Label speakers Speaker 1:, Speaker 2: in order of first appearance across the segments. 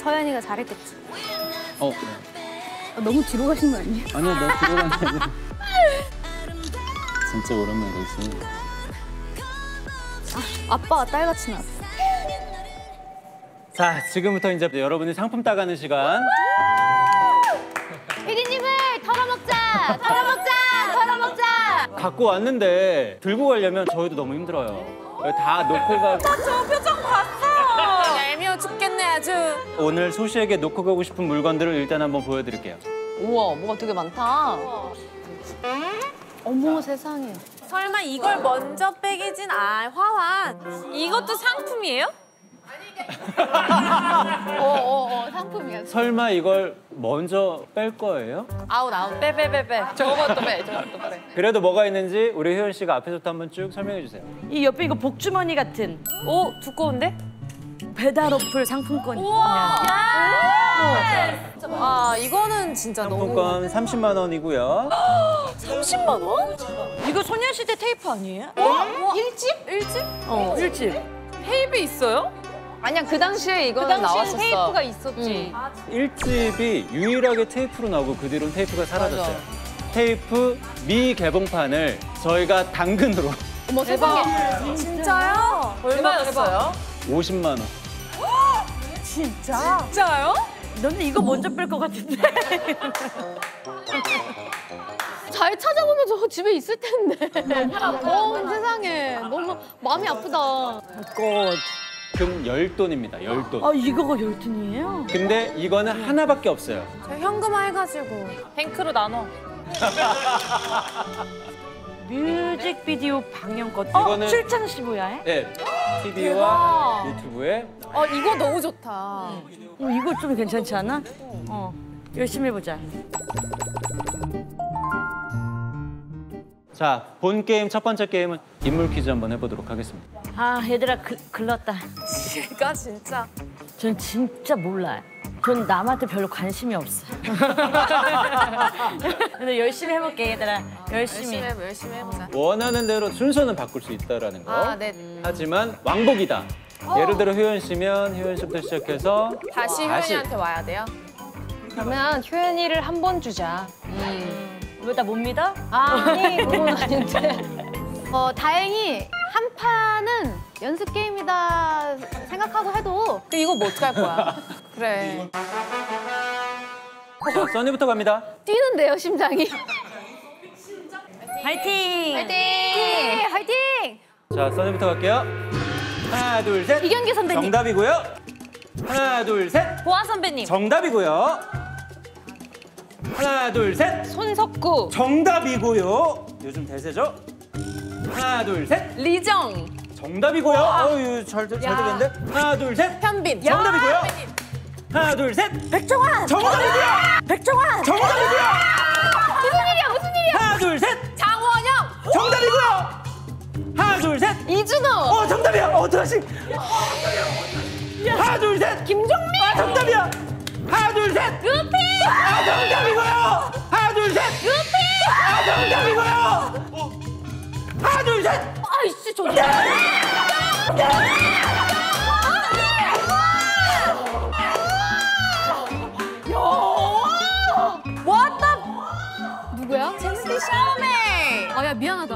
Speaker 1: 서연이가 잘했겠지.
Speaker 2: 어, 네.
Speaker 1: 아, 너무 뒤로 가신 거 아니에요?
Speaker 2: 아니요, 나 들어간 게 아니라. 진짜 오랜만이지.
Speaker 1: 아빠가 딸같이 나왔어.
Speaker 2: 자, 지금부터 이제 여러분이 상품 따가는 시간.
Speaker 1: 피디님을 털어먹자! 털어먹자! 털어먹자!
Speaker 2: 갖고 왔는데 들고 가려면 저희도 너무 힘들어요. 다 놓고 가.
Speaker 3: 저 표정 죽겠네 아주.
Speaker 2: 오늘 소시에게 놓고 가고 싶은 물건들을 일단 한번 보여드릴게요.
Speaker 4: 우와, 뭐가 되게 많다.
Speaker 1: 어머 세상에.
Speaker 3: 설마 이걸 먼저 빼기진 아 화환. 이것도 상품이에요?
Speaker 1: 어 어 어 상품이야.
Speaker 2: 설마 이걸 먼저 뺄 거예요?
Speaker 3: 아웃 아웃 빼 빼 빼 빼.
Speaker 4: 저것도 빼, 저것도 빼.
Speaker 2: 그래도 뭐가 있는지 우리 효연 씨가 앞에서부터 한번 쭉 설명해 주세요.
Speaker 5: 이 옆에 이거 복주머니 같은
Speaker 3: 오 두꺼운데?
Speaker 5: 배달 어플 상품권이
Speaker 3: 아 이거는 진짜 너무.
Speaker 2: 상품권 30만 원이고요.
Speaker 3: 30만 원?
Speaker 5: 이거 소녀시대 테이프 아니에요?
Speaker 3: 일집? 일집?
Speaker 5: 어, 일집.
Speaker 3: 테이프 있어요?
Speaker 4: 아니야, 그 당시에 이거는
Speaker 1: 그 당시에
Speaker 4: 나왔었어.
Speaker 1: 테이프가 있었지.
Speaker 2: 일집이 유일하게 테이프로 나오고 그 뒤로는 테이프가 사라졌어요. 테이프 미개봉판을 저희가 당근으로
Speaker 1: 어머 세상에.
Speaker 3: 진짜요? 얼마였어요?
Speaker 2: 50만 원.
Speaker 3: 진짜요?
Speaker 5: 너는 이거 먼저 뺄 것 같은데.
Speaker 1: 잘 찾아보면 저거 집에 있을 텐데. 어 세상에. 너무 마음이 아프다.
Speaker 5: 꽃.
Speaker 2: 금 10돈입니다. 10돈.
Speaker 5: 아, 이거가 열tun이에요?
Speaker 2: 근데 이거는 하나밖에 없어요.
Speaker 3: 저 현금화 해가지고 뱅크로 나눠.
Speaker 5: 뮤직비디오 방영권. 어,
Speaker 2: 이거는-
Speaker 5: 출장 15야에?
Speaker 2: 네. TV와 유튜브에
Speaker 3: 어 이거 너무 좋다.
Speaker 5: 어, 이거 좀 괜찮지 않아? 어, 열심히 해보자.
Speaker 2: 자, 본 게임 첫 번째 게임은 인물 퀴즈 한번 해보도록 하겠습니다.
Speaker 5: 아, 얘들아, 글, 글렀다.
Speaker 3: 제가 진짜
Speaker 5: 전 진짜 몰라요. 전 남한테 별로 관심이 없어. 근데 열심히 해볼게, 얘들아. 열심히.
Speaker 3: 열심히 해 열심히 해보자.
Speaker 2: 원하는 대로 순서는 바꿀 수 있다라는 거.
Speaker 3: 아 네.
Speaker 2: 하지만 왕복이다. 예를 들어 효연 씨면 효연 씨부터 시작해서
Speaker 3: 다시
Speaker 2: 다시.
Speaker 3: 효연이한테 와야 돼요?
Speaker 4: 그러면 효연이를 한 번 주자.
Speaker 5: 왜나 못 믿어?
Speaker 4: 아니, 그건 아닌데.
Speaker 1: 어 다행히 한 판은 연습 게임이다 생각하고 해도
Speaker 3: 그 이거 뭐 어떡할 거야? 그래.
Speaker 2: 자, 써니부터 갑니다.
Speaker 1: 뛰는데요 심장이.
Speaker 5: 화이팅!
Speaker 1: 화이팅! 화이팅!
Speaker 2: 자, 써니부터 갈게요. 하나, 둘, 셋.
Speaker 1: 이경기 선배님.
Speaker 2: 정답이고요. 하나, 둘, 셋.
Speaker 3: 보아 선배님.
Speaker 2: 정답이고요. 하나, 둘, 셋.
Speaker 4: 손석구,
Speaker 2: 정답이고요. 요즘 대세죠? 하나, 둘, 셋.
Speaker 3: 리정.
Speaker 2: 정답이고요. 어유 잘, 잘 되겠는데? 하나, 둘, 셋.
Speaker 3: 현빈.
Speaker 2: 정답이고요. 하나, 둘, 셋.
Speaker 5: 백종원!
Speaker 2: 정답이고요.
Speaker 5: 백종원!
Speaker 2: 정답이고요.
Speaker 1: 무슨 일이야 무슨 일이야?
Speaker 2: 하나, 둘, 셋.
Speaker 3: 장원영.
Speaker 2: 정답이고요. 하나, 둘, 셋.
Speaker 3: 이준호.
Speaker 2: 어, 정답이야. 어떡하지? 하나, 둘, 셋.
Speaker 3: 김종민.
Speaker 2: 아, 정답이야. 하나, 둘, 셋.
Speaker 3: 루피.
Speaker 2: 아, 정답이고요. 하나, 둘, 셋.
Speaker 3: 루피.
Speaker 2: 아, 정답이고요. 하나, 둘, 셋.
Speaker 1: 아이씨 저
Speaker 3: 왔다.
Speaker 1: 누구야?
Speaker 3: 제무디 샬메.
Speaker 1: 어야 미안하다.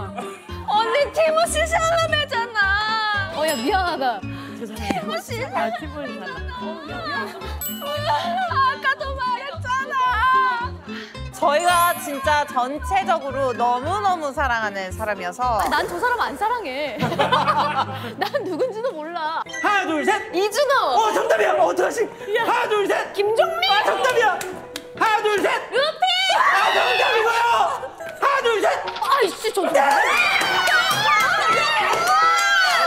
Speaker 3: 언니 티모시 샬메잖아.
Speaker 1: 어야 미안하다.
Speaker 3: 티모시.
Speaker 5: 아, 티보이 달라.
Speaker 3: 아까도 말했잖아. 저희가 진짜 전체적으로 너무너무 사랑하는 사람이어서
Speaker 1: 난 저 사람 안 사랑해. 난 누군지도 몰라.
Speaker 2: 하나, 둘, 셋.
Speaker 3: 이준호,
Speaker 2: 어, 정답이야. 어떡하지? 하나, 둘, 셋.
Speaker 3: 김종민,
Speaker 2: 아, 정답이야. 하나, 둘, 셋.
Speaker 3: 루피.
Speaker 2: 아, 정답이고요. 하나, 둘, 셋.
Speaker 1: 아이씨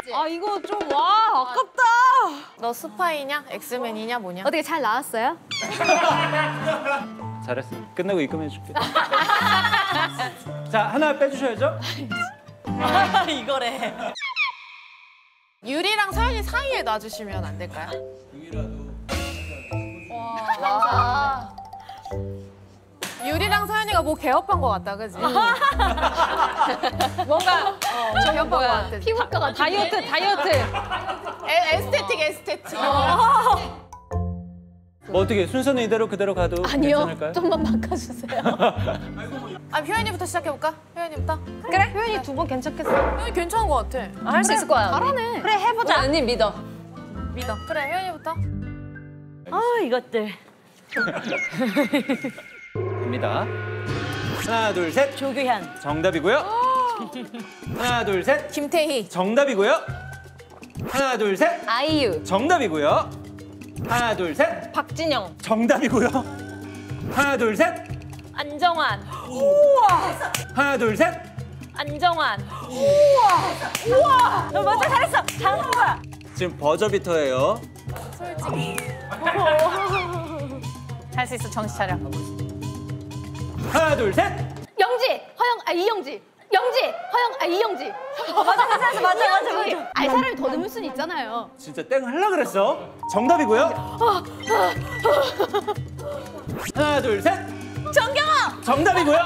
Speaker 3: 저아 이거 좀 와 아깝다. 너 스파이냐? 엑스맨이냐 뭐냐?
Speaker 1: 어떻게 잘 나왔어요?
Speaker 2: 잘했어. 끝나고 입금해줄게. 자, 하나 빼주셔야죠.
Speaker 5: 이거래.
Speaker 3: 유리랑 서연이 사이에 놔주시면 안 될까요?
Speaker 1: 아,
Speaker 3: 유리랑 서연이가 뭐 개업한 것 같다, 그지? 뭔가 어, 개업한 것 같아.
Speaker 1: 피부과 같은
Speaker 4: 다이어트, 다이어트.
Speaker 3: 에, 에스테틱, 에스테틱.
Speaker 2: 어 떻게 순서는 이대로 그대로 가도
Speaker 1: 아니요.
Speaker 2: 괜찮을까요?
Speaker 1: 좀만 바꿔주세요.
Speaker 3: 아 효연이부터 시작해볼까? 효연이부터?
Speaker 4: 그래? 효연이 두 번 괜찮겠어.
Speaker 3: 효연이 괜찮은 것 같아.
Speaker 4: 할수 있을 거야.
Speaker 1: 잘하네.
Speaker 4: 그래 해보자. 언니 믿어.
Speaker 3: 믿어. 그래 효연이부터.
Speaker 5: 아 이것들.
Speaker 2: 갑니다. 하나, 둘, 셋.
Speaker 5: 조규현.
Speaker 2: 정답이고요. 하나, 둘, 셋.
Speaker 3: 김태희.
Speaker 2: 정답이고요. 하나, 둘, 셋.
Speaker 4: 아이유.
Speaker 2: 정답이고요. 하나, 둘, 셋.
Speaker 4: 박진영.
Speaker 2: 정답이고요. 하나, 둘, 셋.
Speaker 4: 안정환.
Speaker 2: 하나, 둘, 셋.
Speaker 4: 안정환.
Speaker 5: 너 맞아 잘했어. 잘한 거야.
Speaker 2: 지금 버저비터예요.
Speaker 3: 할수 있어 정신 차려.
Speaker 2: 하나, 둘, 셋.
Speaker 1: 영지, 허영, 아 이영지. 영지, 허영, 아 이영지.
Speaker 5: 맞아 맞아 맞아 맞아 맞아.
Speaker 1: 알 사람이 더 넣을 수는 있잖아요.
Speaker 2: 진짜 땡 하려 그랬어. 정답이고요. 하나, 둘, 셋.
Speaker 5: 정경호.
Speaker 2: 정답이고요.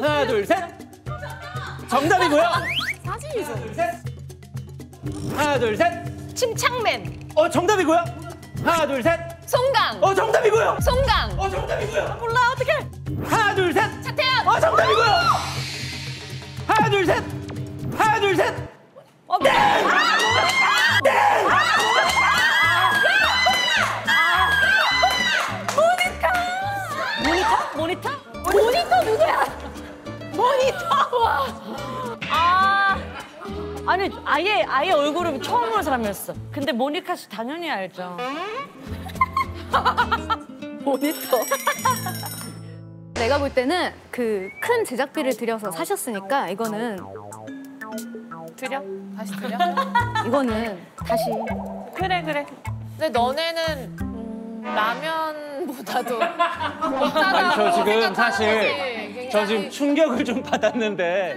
Speaker 2: 하나, 둘, 셋. 정답이고요.
Speaker 3: 사진이죠.
Speaker 2: 둘, 셋. 하나, 둘, 셋.
Speaker 4: 침착맨.
Speaker 2: 어, 정답이고요. 하나, 둘, 셋.
Speaker 4: 송강.
Speaker 2: 어, 정답이고요.
Speaker 4: 송강.
Speaker 2: 어, 정답이고요.
Speaker 5: 몰라 어떡해.
Speaker 2: 하나, 둘, 셋.
Speaker 4: 차태현.
Speaker 2: 어, 정답이고요. 하나, 둘, 셋. 하나, 둘, 셋.
Speaker 5: 어, 네. 모니터? 모니터?
Speaker 1: 모니터 누구야? 모니터. 와.
Speaker 5: 아. 아니 아예 아예 얼굴을 처음 보는 사람이었어. 근데 모니카 씨 당연히 알죠.
Speaker 1: 모니터. 내가 볼 때는 그 큰 제작비를 들여서 사셨으니까 이거는
Speaker 3: 드려? 다시 드려?
Speaker 1: 이거는 다시
Speaker 3: 그래 그래. 근데 너네는 음, 라면보다도
Speaker 2: 아니, 저 지금 사실 저 지금 충격을 좀 받았는데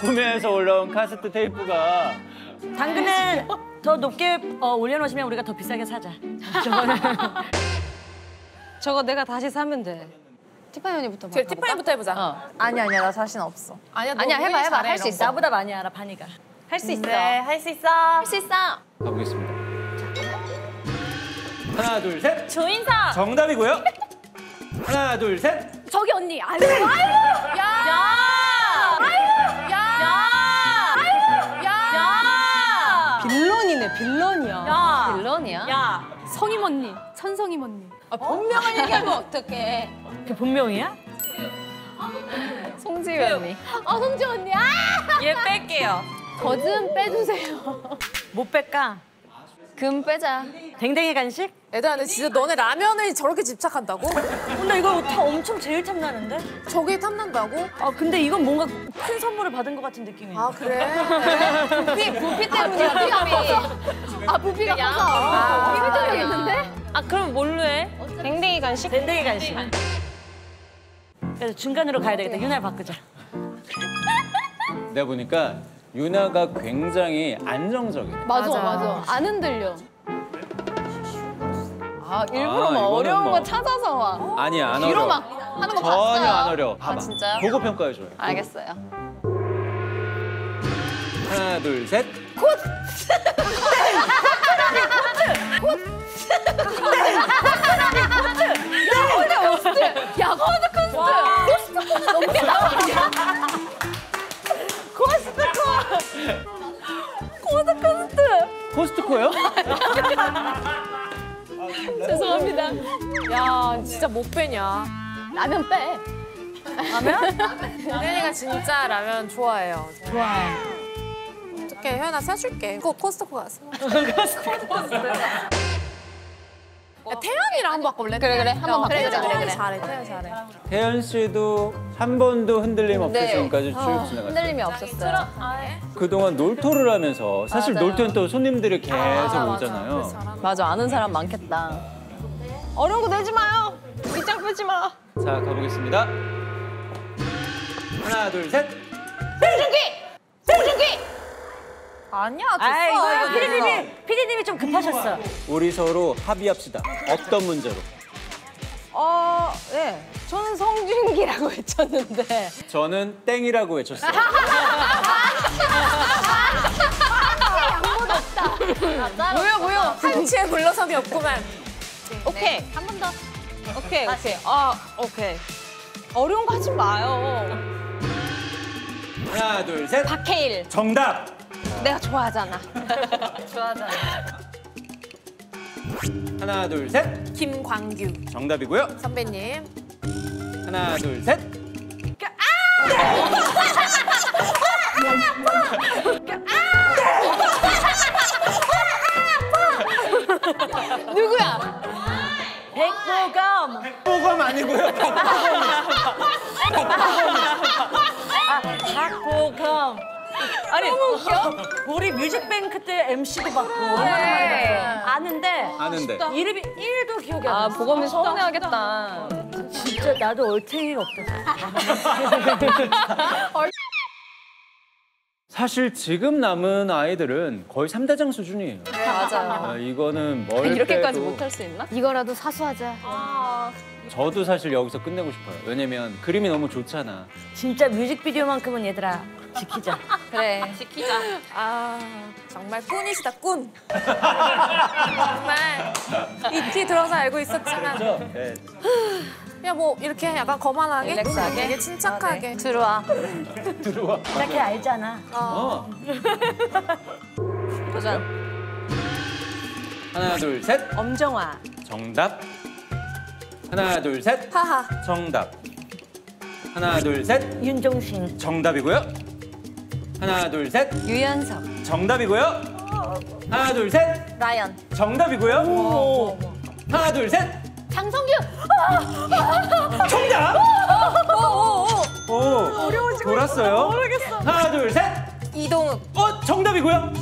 Speaker 2: 구매해서 올라온 카세트 테이프가
Speaker 5: 당근은 더 높게 어, 올려놓으시면 우리가 더 비싸게 사자. 저거는
Speaker 4: 저거 내가 다시 사면 돼.
Speaker 1: 티파니 언니부터
Speaker 3: 제 티파니부터 해보자.
Speaker 6: 아니 아니야 나 자신 없어.
Speaker 3: 아니야 너
Speaker 4: 아니야, 해봐, 해봐. 할수
Speaker 3: 이런
Speaker 4: 있어.
Speaker 3: 거.
Speaker 5: 나보다 많이 알아 바니가.
Speaker 4: 할 수 있어.
Speaker 3: 네, 할수 있어.
Speaker 4: 할 수 있어.
Speaker 2: 가보겠습니다. 하나, 둘, 셋.
Speaker 3: 조인성.
Speaker 2: 정답이고요. 하나, 둘, 셋.
Speaker 1: 저기 언니 아유 아유
Speaker 4: 빌런이네, 빌런이야. 빌런이야?
Speaker 5: 야,
Speaker 1: 성임 언니 천성임 언니
Speaker 4: 아, 본명을 얘기하면 어떡해.
Speaker 5: 그 본명이야?
Speaker 4: 송지휘 언니.
Speaker 1: 아 성지 언니 아
Speaker 3: 얘 뺄게요.
Speaker 1: 거좀 빼주세요
Speaker 5: 못 뺄까?
Speaker 4: 금 빼자.
Speaker 5: 댕댕이 간식?
Speaker 3: 얘들아, 근데 진짜 너네 라면에 저렇게 집착한다고?
Speaker 5: 근데 이거 다 엄청 제일 탐나는데?
Speaker 3: 저게 탐난다고?
Speaker 5: 아 근데 이건 뭔가 큰 선물을 받은 것 같은 느낌이야.
Speaker 3: 아 그래?
Speaker 4: 부피, 부피 때문이야, 부피.
Speaker 1: 아 부피가 커서 때문이겠는데
Speaker 4: 아, 그럼 뭘로 해? 댕댕이 간식?
Speaker 5: 댕댕이 간식. 그래서 중간으로 가야 되겠다. 윤활 바꾸자.
Speaker 2: 내가 보니까 유나가 굉장히 안정적이네.
Speaker 1: 맞아
Speaker 3: 맞아.
Speaker 1: 맞아 안 흔들려
Speaker 4: 아, 일부러
Speaker 2: 아,
Speaker 4: 막 어려운
Speaker 2: 뭐.
Speaker 4: 거 찾아서 와.
Speaker 2: 아니야, 안 어려워.
Speaker 1: 막 하는 거 봤어요
Speaker 2: 전혀 안 어려워. 봐봐.
Speaker 4: 진짜요?
Speaker 2: 보고 평가해줘요.
Speaker 4: 알겠어요.
Speaker 2: 하나, 둘, 셋.
Speaker 1: 야 코스트 너무
Speaker 2: 코스트 코요?
Speaker 1: 죄송합니다
Speaker 3: 야, 진짜 못 빼냐.
Speaker 1: 라면 빼
Speaker 3: 혜연이가 진짜 라면 좋아해요. 좋아해. 어떡해, 혜연아 사줄게. 꼭 코스트코 가서. 야, 태연이랑 한번 바꿔볼래?
Speaker 4: 그래, 그래. 한번 바꾸자.
Speaker 3: 그래,
Speaker 4: 그래, 그래.
Speaker 3: 잘해, 태연 잘해.
Speaker 2: 혜연 씨도 한 번도 흔들림 없이
Speaker 4: 네.
Speaker 2: 지금까지 쭉 지나갔어요.
Speaker 4: 흔들림이 없었어요.
Speaker 2: 그동안 놀토를 하면서 사실
Speaker 4: 맞아요.
Speaker 2: 놀토는 또 손님들이 계속 오잖아요.
Speaker 4: 맞아, 아는 사람 많겠다. 어려운 거 내지 마요. 밑장 빼지 마.
Speaker 2: 자, 가보겠습니다. 하나, 둘, 셋.
Speaker 6: 아니야
Speaker 5: 아
Speaker 6: 됐어.
Speaker 5: 이거 피디님이 피디님이 좀 급하셨어.
Speaker 2: 우리 서로 합의합시다. 어떤 문제로?
Speaker 4: 어, 네. 저는 성준기라고 외쳤는데.
Speaker 2: 저는 땡이라고 외쳤어요.
Speaker 3: 뭐야, 뭐야. 한치의 물러섬이 없구만.
Speaker 4: 오케이 한번 더. 오케이 오케이. 아 오케이. 어려운 거 하지 마요.
Speaker 2: 하나, 둘, 셋.
Speaker 4: 박해일.
Speaker 2: 정답.
Speaker 4: 내가 좋아하잖아.
Speaker 3: 좋아하잖아.
Speaker 2: 하나, 둘, 셋.
Speaker 3: 김광규
Speaker 2: 정답이고요.
Speaker 3: 선배님.
Speaker 2: 하나, 둘, 셋.
Speaker 1: 누구야?
Speaker 5: 백보검.
Speaker 2: 뽀검 아니고요.
Speaker 5: 박보검. 아니 우리 뮤직뱅크 때 MC도 받고 얼마나 많이. 아는데
Speaker 2: 아는데.
Speaker 5: 이름이 1도 기억이
Speaker 4: 안아
Speaker 5: 나.
Speaker 4: 보검이 서운해하겠다.
Speaker 5: 진짜 나도 얼탱이가 없다.
Speaker 2: 사실 지금 남은 아이들은 거의 삼대장 수준이에요.
Speaker 3: 맞아요.
Speaker 2: 아, 이거는 뭘
Speaker 4: 이렇게까지 못할 수 있나?
Speaker 1: 이거라도 사수하자.
Speaker 2: 저도 사실 여기서 끝내고 싶어요. 왜냐면 그림이 너무 좋잖아.
Speaker 5: 진짜 뮤직비디오만큼은 얘들아 지키자.
Speaker 4: 그래 지키자.
Speaker 3: 아 정말 꾼이시다 꾼. 정말 이티 들어서 알고 있었지만
Speaker 2: 그렇죠? 네.
Speaker 3: 그냥 뭐 이렇게 약간 거만하게
Speaker 4: 릴렉스하게?
Speaker 3: 되게 침착하게
Speaker 4: 들어와.
Speaker 2: 들어와.
Speaker 5: 딱히 알잖아.
Speaker 2: 어.
Speaker 4: 도전.
Speaker 2: 하나, 둘, 셋.
Speaker 4: 엄정화.
Speaker 2: 정답. 하나, 둘, 셋.
Speaker 3: 하하
Speaker 2: 정답. 하나, 둘, 셋.
Speaker 5: 윤종신.
Speaker 2: 정답이고요. 하나, 둘, 셋.
Speaker 4: 유연석.
Speaker 2: 정답이고요. 하나, 둘, 셋.
Speaker 4: 라연.
Speaker 2: 정답이고요. 하나, 둘, 셋.
Speaker 1: 장성규.
Speaker 2: 정답. 오, 돌았어요. 모르겠어. 하나, 둘, 셋.
Speaker 3: 이동욱
Speaker 2: 어, 정답이고요.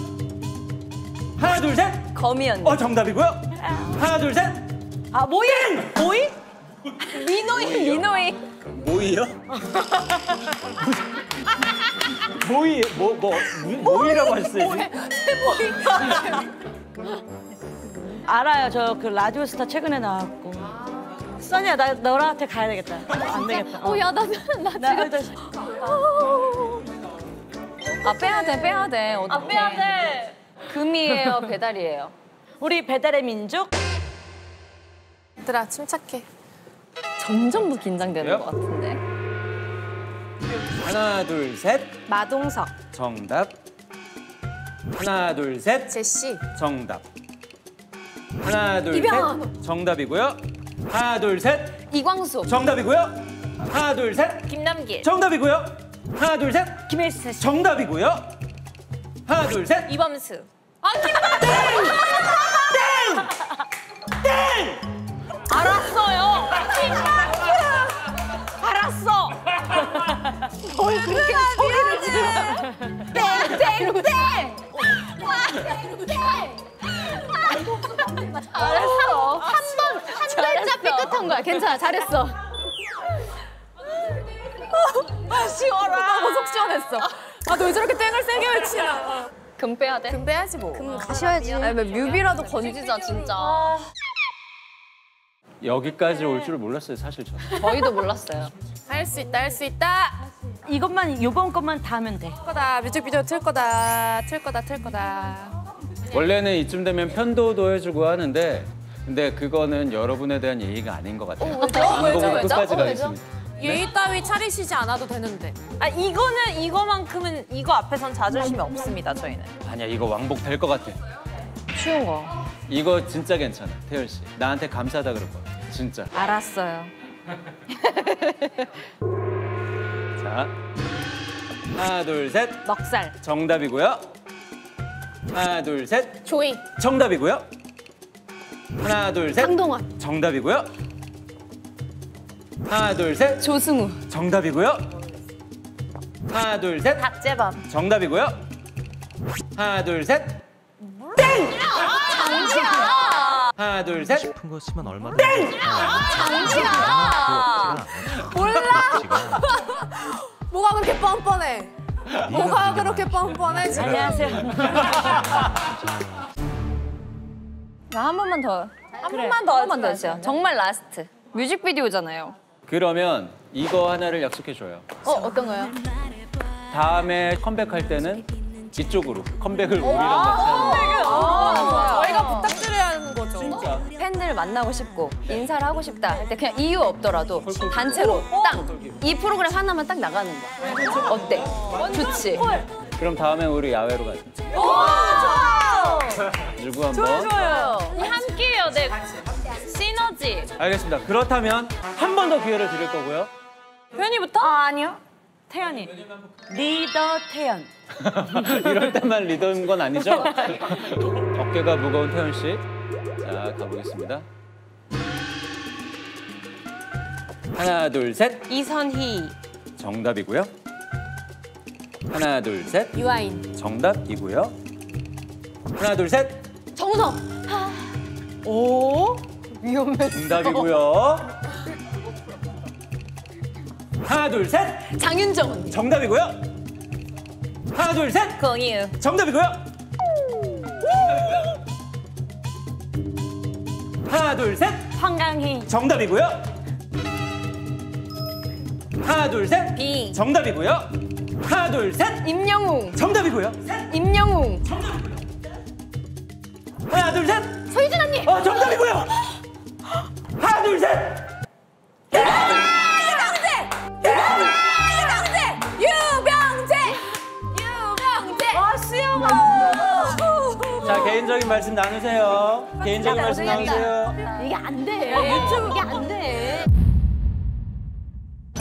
Speaker 2: 하나, 둘, 셋.
Speaker 4: 거미 언니.
Speaker 2: 어, 정답이고요. 하나, 둘, 셋.
Speaker 5: 아 모이? 모이?
Speaker 4: 민호이. 민호이.
Speaker 2: 모이요? 모이, 뭐, 뭐, 뭐, 모이라고 하셨어요?
Speaker 5: 알아요. 저 그 라디오 스타 최근에 나왔고. 써니야 나 너한테 가야 되겠다. 안 되겠다. 어.
Speaker 1: 어, 야, 나, 나
Speaker 5: 나
Speaker 1: 지금.
Speaker 4: 아 빼야 돼 빼야 돼. 어떡해.
Speaker 5: 빼야 돼.
Speaker 4: 금이에요 배달이에요.
Speaker 5: 우리 배달의 민족
Speaker 3: 얘들아 침착해
Speaker 4: 점점 더 긴장되는
Speaker 2: 예?
Speaker 4: 것 같은데.
Speaker 2: 하나, 둘, 셋.
Speaker 3: 마동석
Speaker 2: 정답. 하나, 둘, 셋.
Speaker 3: 제시
Speaker 2: 정답. 하나, 둘,
Speaker 1: 이병헌.
Speaker 2: 셋. 정답이고요. 하나, 둘, 셋.
Speaker 1: 이광수.
Speaker 2: 정답이고요. 하나, 둘, 셋.
Speaker 4: 김남길.
Speaker 2: 정답이고요. 하나, 둘, 셋.
Speaker 5: 김혜수 씨.
Speaker 2: 정답이고요. 하나, 둘, 셋.
Speaker 4: 이범수.
Speaker 5: 알았어요. 알았어. 뭘 그렇게 소리를 지르?
Speaker 1: 잘했어. 한 번, 한 글자 삐끗한 거야. 괜찮아. 잘했어.
Speaker 3: 너무 속 시원했어 아 너 왜 저렇게 땡을 세게 외치나
Speaker 4: 금 빼야 돼.
Speaker 3: 금 빼야지 뭐 금
Speaker 1: 가셔야지.
Speaker 4: 아니 왜 뮤비라도 건지자 진짜.
Speaker 2: 여기까지 올 줄 몰랐어요, 사실 저는.
Speaker 4: 저희도 몰랐어요.
Speaker 3: 할 수 있다 할 수 있다
Speaker 5: 이것만 요번 것만 다 하면 돼.
Speaker 3: 틀 거다 뮤직비디오 틀 거다 틀 거다 틀 거다
Speaker 2: 원래는 이쯤 되면 편도도 해주고 하는데 근데 그거는 여러분에 대한 예의가 아닌 것 같아요. 방법은 끝까지 가겠습니다.
Speaker 3: 예의 따위 차리시지 않아도 되는데
Speaker 6: 아 이거는 이거만큼은 이거 앞에선 자존심이 없습니다 저희는.
Speaker 2: 아니야, 이거 왕복 될 것 같아.
Speaker 4: 쉬운 거.
Speaker 2: 이거 진짜 괜찮아, 태열 씨. 나한테 감사하다 그럴 거야. 진짜.
Speaker 4: 알았어요.
Speaker 2: 자, 하나, 둘, 셋.
Speaker 5: 넉살.
Speaker 2: 정답이고요. 하나, 둘, 셋.
Speaker 3: 조이
Speaker 2: 정답이고요. 하나, 둘, 셋.
Speaker 1: 강동원.
Speaker 2: 정답이고요. 하나, 둘, 셋.
Speaker 4: 조승우.
Speaker 2: 정답이고요. 하나, 둘, 셋.
Speaker 6: 박재범.
Speaker 2: 정답이고요. 하나, 둘, 셋. 땡! 하나, 둘, 셋.
Speaker 7: 싶은 거 쓰면 얼마나 땡!
Speaker 3: 몰라 뭐가 그렇게 뻔뻔해 뭐가 그렇게 뻔뻔해 지금
Speaker 5: 안녕하세요.
Speaker 4: 한 번만 더. 한
Speaker 5: 그래.
Speaker 4: 번만 더. 한 번만 더 해주세요. 정말 last. 뮤직비디오잖아요.
Speaker 2: 그러면 이거 하나를 약속해 줘요.
Speaker 1: 어, 어떤 거요?
Speaker 2: 다음에 컴백할 때는 이쪽으로 컴백을 우리랑 같이 하는 거.
Speaker 4: 팬을 만나고 싶고 인사를 하고 싶다 할 때 그냥 이유 없더라도 단체로 딱 이 프로그램 하나만 딱 나가는 거야. 어때? 좋지?
Speaker 2: 그럼 다음에 우리 야외로 가자. 누구 한번?
Speaker 4: 함께해요, 네. 시너지.
Speaker 2: 알겠습니다. 그렇다면 한 번 더 기회를 드릴 거고요.
Speaker 5: 태연이부터? 아, 아니요. 태연이. 리더 태연.
Speaker 2: 이럴 때만 리더인 건 아니죠? 어깨가 무거운 태연 씨. 자, 가보겠습니다. 하나, 둘, 셋.
Speaker 3: 이선희.
Speaker 2: 정답이고요. 하나, 둘, 셋.
Speaker 4: 유아인.
Speaker 2: 정답이고요. 하나, 둘, 셋.
Speaker 1: 정우성.
Speaker 2: 정답이고요. 하나, 둘, 셋.
Speaker 1: 장윤정.
Speaker 2: 정답이고요. 하나, 둘, 셋.
Speaker 4: 공유.
Speaker 2: 정답이고요. 하나, 둘, 셋.
Speaker 5: 황강희.
Speaker 2: 정답이고요. 하나, 둘, 셋.
Speaker 4: 비.
Speaker 2: 정답이고요. 하나, 둘, 셋.
Speaker 1: 임영웅.
Speaker 2: 정답이고요.
Speaker 1: 임영웅.
Speaker 2: 하나, 둘, 셋.
Speaker 1: 서유진 언니.
Speaker 2: 어, 정답이고요. 하나, 둘, 셋. 개인적인 말씀 나누세요. 개인적인 말씀 나누세요.
Speaker 1: 이게 안 돼. 유튜브 이게 안 돼.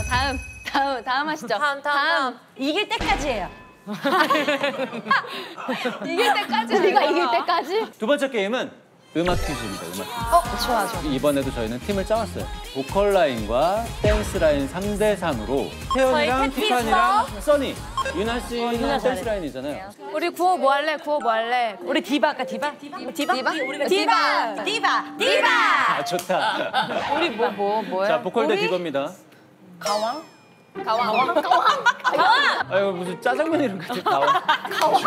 Speaker 4: 다음 다음 다음 하시죠.
Speaker 3: 다음, 다음, 다음.
Speaker 5: 이길 때까지예요.
Speaker 4: 이길 때까지
Speaker 1: 우리가 이길 때까지.
Speaker 2: 두 번째 게임은 음악 퀴즈입니다. 음악 퀴즈.
Speaker 4: 어 좋아 좋아.
Speaker 2: 이번에도 저희는 팀을 짜왔어요. 보컬 라인과 댄스 라인 3대 3으로 태연이랑 티파니랑 써니, 윤아 씨는
Speaker 5: 윤아 잘해.
Speaker 2: 댄스 라인이잖아요.
Speaker 4: 우리 구호 뭐 할래? 구호 뭐 할래?
Speaker 5: 우리 디바 할까, 디바?
Speaker 4: 디바? 디바?
Speaker 5: 디바! 디바! 디바!
Speaker 2: 아 좋다.
Speaker 4: 우리 뭐 뭐 뭐, 야
Speaker 2: 자 보컬 대 디바입니다.
Speaker 4: 가왕?
Speaker 2: 아유 무슨 짜장면이랑 같이 가왕.
Speaker 4: 가왕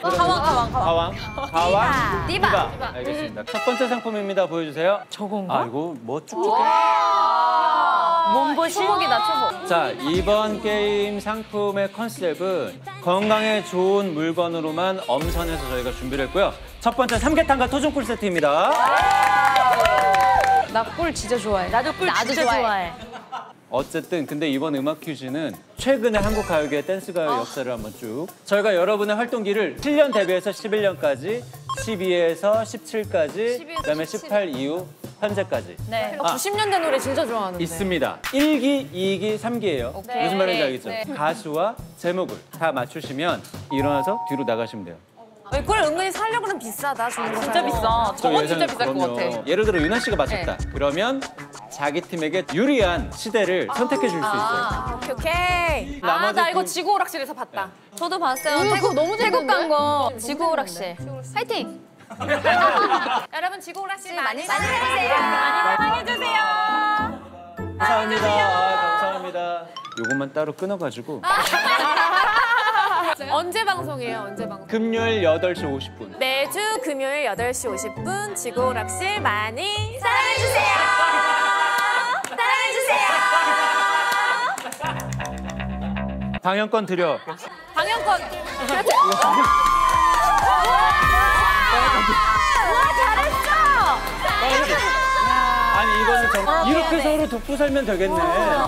Speaker 4: 가왕 가왕.
Speaker 2: 가왕. 가왕.
Speaker 4: 디바.
Speaker 2: 알겠습니다. 첫 번째 상품입니다. 보여주세요.
Speaker 5: 저건가?
Speaker 2: 아 이거 뭐 쭉쭉해.
Speaker 5: 몸보신?
Speaker 4: 초복이다 초복.
Speaker 2: 자 이번 게임 상품의 컨셉은 건강에 좋은 물건으로만 엄선해서 저희가 준비를 했고요. 첫 번째 삼계탕과 토종꿀 세트입니다.
Speaker 4: 나 꿀 진짜 좋아해.
Speaker 5: 나도 꿀
Speaker 4: 나도
Speaker 5: 진짜
Speaker 4: 좋아해.
Speaker 5: 좋아해.
Speaker 2: 어쨌든 근데 이번 음악 퀴즈는 최근의 한국 가요계의 댄스 가요 역사를 한번 쭉 저희가 여러분의 활동기를 7년 데뷔해서 11년까지 12에서 17까지 그다음에 18 이후 현재까지
Speaker 4: 네.
Speaker 2: 아.
Speaker 4: 90년대 노래 진짜 좋아하는데.
Speaker 2: 있습니다. 1기, 2기, 3기예요.
Speaker 4: 네.
Speaker 2: 무슨 말인지
Speaker 4: 네.
Speaker 2: 알겠죠?
Speaker 4: 네.
Speaker 2: 가수와 제목을 다 맞추시면 일어나서 뒤로 나가시면 돼요.
Speaker 3: 꿀 은근히 살려고 그러면 비싸다 주는 거.
Speaker 4: 진짜 비싸. 저건 진짜
Speaker 2: 예상-
Speaker 4: 비쌀 것
Speaker 2: 그럼요.
Speaker 4: 같아. 네.
Speaker 2: 예를 들어 유나 씨가 맞췄다. 그러면 자기 팀에게 유리한 시대를 선택해 줄 수 있어요.
Speaker 3: 아, 오케이 오케이. 아,
Speaker 2: 나머지
Speaker 3: 나 이거
Speaker 2: 그-
Speaker 3: 지구 오락실에서 봤다.
Speaker 4: 저도 봤어요.
Speaker 1: 음,
Speaker 4: 태국
Speaker 1: 그거 너무
Speaker 4: 태국
Speaker 1: 재밌는데?
Speaker 4: 간 거. 지구 오락실.
Speaker 1: 파이팅.
Speaker 3: 여러분 지구 오락실 많이
Speaker 4: 많이
Speaker 3: 사랑해주세요. 많이 사랑해주세요.
Speaker 2: 감사합니다. 아, 감사합니다. 요것만 따로 끊어가지고
Speaker 3: 언제 방송이에요? 언제 방송?
Speaker 2: 금요일 8시 50분.
Speaker 3: 매주 금요일 8시 50분 지구 오락실 많이 사랑해주세요.
Speaker 2: 방영권 드려.
Speaker 3: 방영권.
Speaker 2: 아니 이거는 정 이렇게 서로 돕고 살면 되겠네.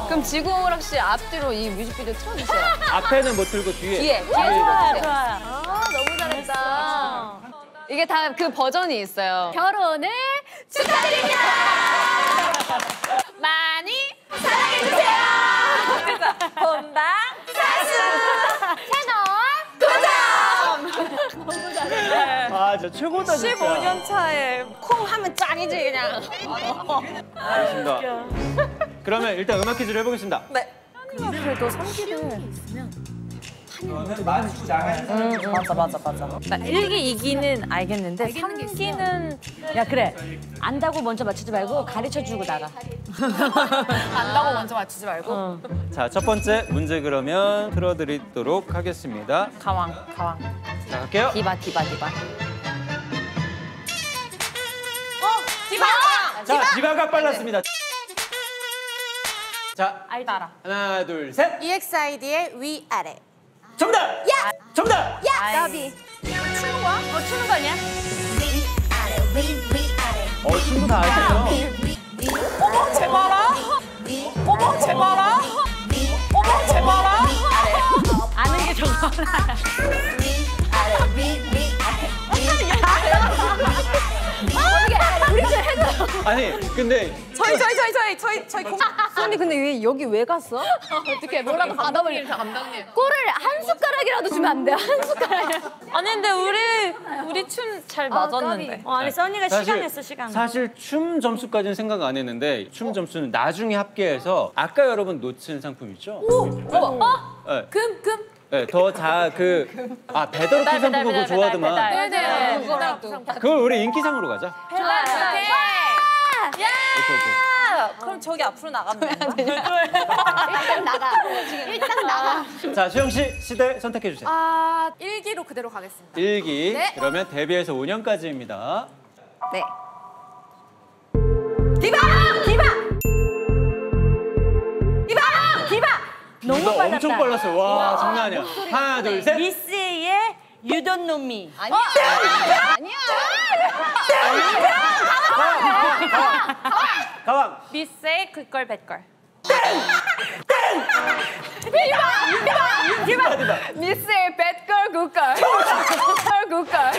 Speaker 4: 그럼 지구 오락실 앞뒤로 이 뮤직비디오 틀어주세요.
Speaker 2: 앞에는 못 들고 뒤에.
Speaker 4: 뒤에 뒤에 틀어주세요.
Speaker 5: 좋아요.
Speaker 4: 아 너무 잘했다. 이게 다 그 버전이 있어요.
Speaker 1: 결혼을
Speaker 4: 축하드립니다. 많이 사랑해주세요. 본방
Speaker 2: 아, 저 최고다 진짜.
Speaker 4: 15년 차에 콩 하면 짱이지 그냥.
Speaker 2: 알겠습니다. 그러면 일단 음악 퀴즈를 해보겠습니다.
Speaker 4: 네.
Speaker 5: 맞아, 맞아, 맞아.
Speaker 3: 나 1기, 2기는 알겠는데 3기는
Speaker 5: 야, 그래. 안다고 먼저 맞추지 말고 가르쳐주고 나가.
Speaker 3: 안다고 먼저 맞추지 말고.
Speaker 2: 자, 첫 번째 문제 그러면 틀어드리도록 하겠습니다.
Speaker 3: 가왕, 가왕.
Speaker 2: 자, 갈게요.
Speaker 4: 디바 디바 디바.
Speaker 2: 자, 디바가 빨랐습니다. 자,
Speaker 3: 알다.
Speaker 2: 하나, 둘, 셋.
Speaker 3: EXID의 위아래.
Speaker 2: 정답! 야! 정답!
Speaker 4: 나비.
Speaker 5: 어, 추는 거 아니야?
Speaker 8: 위 아래 위위 아래
Speaker 2: 어, 춤도 다 아시죠?
Speaker 6: 어머 제발아. 어머 제발아. 어머 제발아.
Speaker 5: 아는 게 저거 하나야.
Speaker 1: 우리 좀 해줘.
Speaker 2: 아니, 근데
Speaker 6: 저희 저희 저희 저희 저희 저희 공.
Speaker 4: 언니 근데 왜 여기 왜 갔어?
Speaker 1: 어떻게 뭐라도 받아버릴 감독님. 꿀을 한 숟가락이라도 주면 안 돼요? 한 숟가락.
Speaker 6: 아니 근데 우리 우리 춤 잘 맞았는데.
Speaker 5: 어, 아니 써니가 시간 냈어 시간.
Speaker 2: 사실 춤 점수까지는 생각 안 했는데 춤 점수는 나중에 합계해서 아까 여러분 놓친 상품 있죠? 네.
Speaker 3: 금, 금.
Speaker 2: 네, 더자그아 배달
Speaker 4: 배달,
Speaker 2: 상품 그거
Speaker 4: 배달,
Speaker 2: 좋아하더만.
Speaker 4: 배달,
Speaker 3: 네네. 그거라도.
Speaker 2: 그걸 우리 인기상으로 가자.
Speaker 3: 오케이.
Speaker 2: 오케이, 오케이.
Speaker 6: 그럼 저기 앞으로 나가면 돼.
Speaker 1: 일단 나가. 일단 나가.
Speaker 2: 자, 수영 씨 시대 선택해 주세요.
Speaker 3: 아, 일기로 그대로 가겠습니다.
Speaker 2: 일기
Speaker 3: 네.
Speaker 2: 그러면 데뷔해서 5년까지입니다.
Speaker 4: 네.
Speaker 5: 디바! 디바! 너무 빨랐다.
Speaker 2: 엄청 빨랐어요. 와, 장난 아니야. 하나, 둘, 셋.
Speaker 5: 미스의 You Don't Know Me.
Speaker 1: 아니야. 아니야.
Speaker 2: 가왕.
Speaker 6: 미스의 그걸 뱃걸.
Speaker 2: 디바 디바.
Speaker 4: 미스의 배걸 굿걸. 굿걸 굿걸.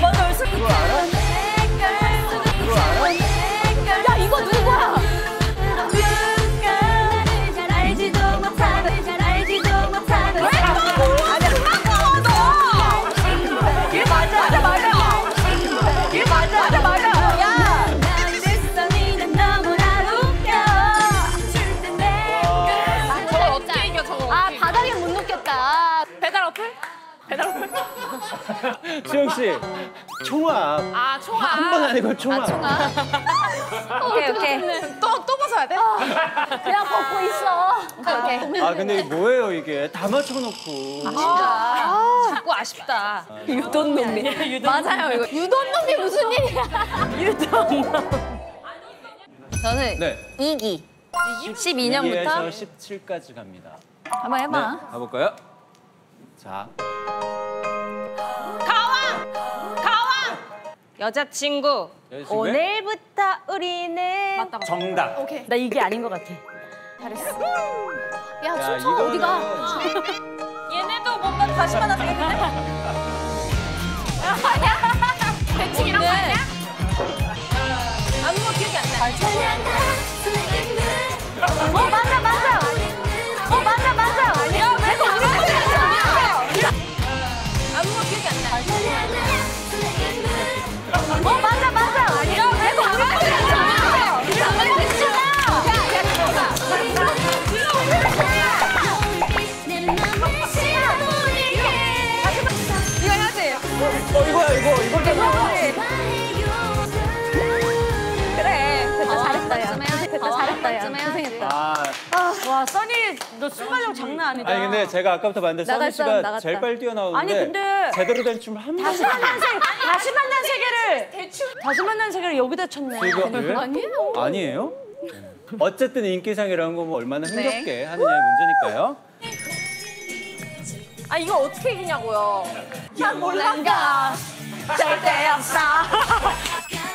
Speaker 5: 먼저 올수
Speaker 2: 그 수영 씨. 총합.
Speaker 3: 아, 총알.
Speaker 2: 한번 아니고 총합.
Speaker 4: 오케이 오케이.
Speaker 3: 또, 또 벗어야 돼?
Speaker 1: 그냥 벗고 있어. 오케이 오케이.
Speaker 2: 아 근데 이게 뭐예요 이게 다 맞춰놓고.
Speaker 6: 자꾸 아쉽다.
Speaker 4: You Don't Know Me. 맞아요 이거.
Speaker 1: 유돈 놈이 무슨 일이야?
Speaker 4: 저는
Speaker 2: 네.
Speaker 4: 2기. 12년부터
Speaker 2: 2에서 17까지 갑니다.
Speaker 4: 한번 해봐.
Speaker 2: 네, 가볼까요? 자,
Speaker 6: 여자친구.
Speaker 2: 여자친구의
Speaker 5: 오늘부터 우리는
Speaker 3: 맞다, 맞다.
Speaker 2: 정답.
Speaker 1: 오케이.
Speaker 5: 나 이게 아닌 것 같아.
Speaker 1: 야
Speaker 2: 야,
Speaker 1: 춤춰 어디가?
Speaker 6: 얘네도 뭔가 다시 만나서 했는데.
Speaker 3: 대충 이런 거 아니야?
Speaker 6: 아무 기억이 안 나.
Speaker 5: 와 써니 너 순발력 장난 아니다.
Speaker 2: 아니 근데 제가 아까부터 봤는데 써니 씨가
Speaker 1: 나갔다.
Speaker 2: 제일 빨리 뛰어나오는데
Speaker 5: 아니, 근데
Speaker 2: 제대로 된 춤을 한
Speaker 5: 다시
Speaker 2: 번도
Speaker 5: 만난 세 다시 만난 세계를 다시 만난 세계를 여기다 쳤네.
Speaker 2: 지금
Speaker 1: 아니에요.
Speaker 2: 아니에요? 어쨌든 인기상이라는 건뭐 얼마나
Speaker 1: 네.
Speaker 2: 흥겹게 하느냐의 문제니까요.
Speaker 6: 아, 이거 어떻게 이기냐고요.
Speaker 5: 난 몰라가 절대 없어.